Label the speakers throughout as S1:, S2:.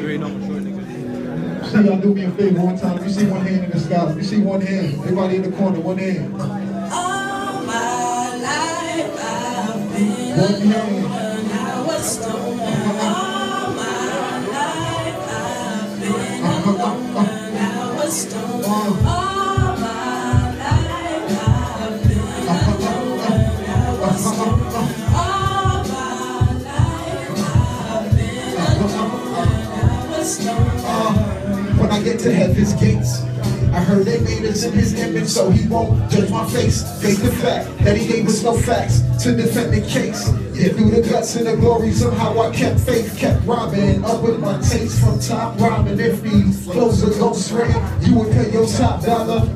S1: See y'all do me a favor one time. You see one hand in the sky. You see one hand. Everybody in the corner, one hand.
S2: All my life I've been
S1: One hand.
S2: alone. I was stoned. All my life I've been uh, uh, uh, alone. I was stoned.
S1: To heaven's gates, I heard they made us in his image, so he won't judge my face. Face the fact that he gave us no facts to defend the case. Yeah, through the guts and the glory, somehow I kept faith, kept robbing. Up with my taste from top rhyming. If these flows are ghost written, you would pay your top dollar.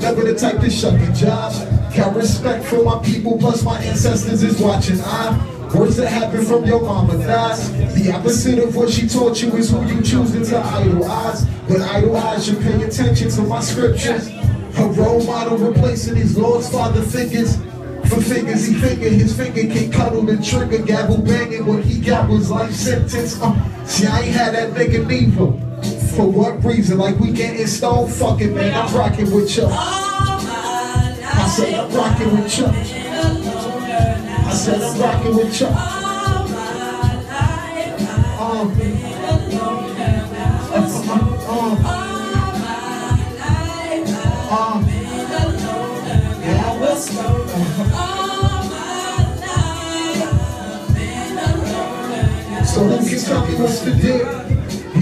S1: Never the type to shuck a job. Got respect for my people, plus my ancestors is watching. I Words that happen from your mama dies. The opposite of what she taught you is who you choosing to idolize. But idolize, you pay attention to my scriptures. Her role model replacing his Lord's father figures. For figures, he figured his finger can cuddle the trigger, gavel banging. What he got was life sentence. Uh, see, I ain't had that nigga neither. For for what reason? Like we getting stone fucking, man. I'm rocking with you.
S2: All my life
S1: I said I'm rocking with you.
S2: I
S1: said I'm rocking with you.
S2: All my life I've been All my life I've been. All my life I've been.
S1: So who can tell me what's the deal?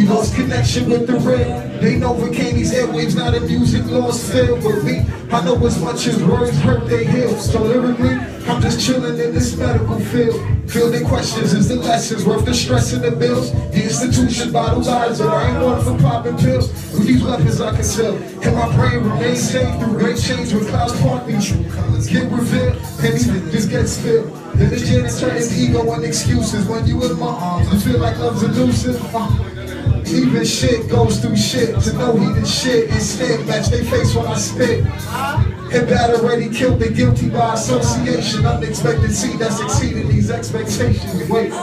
S1: We lost connection with the real. They know overcame these airwaves, not a music lost feel with me. I know as much as words hurt they heal. So lyrically, I'm just chilling in this medical field. Fielding questions, is the lessons worth the stress and the bills? The institution bottles eyes, and I ain't one for popping pills. With these weapons I can sell, and my brain remains safe through great change when clouds part these true colors get revealed, and even just get spilled. Then the janitor is ego and excuses when you in my arms. I feel like love's elusive. Uh, even shit goes through shit to know he the shit. Instead, match they face when I spit. And bad already killed the guilty by association. Unexpected seed that's exceeding these expectations. Wait. Uh,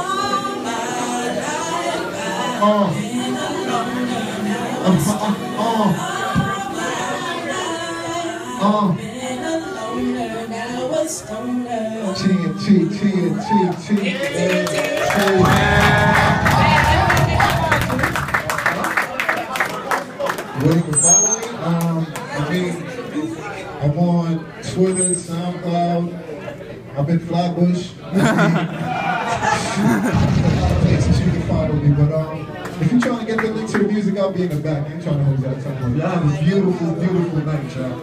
S1: uh, uh, uh, uh.
S2: Been alone. I was stoned.
S1: TNT, TNT, TNT. Where you can follow me? Um, I mean, I'm on Twitter, SoundCloud. I'm in Flatbush. A lot of places you can follow me, but um, if you're trying to get the link to the music, I'll be in the back. I ain't trying to hold that time. Y'all have a beautiful, beautiful night, y'all.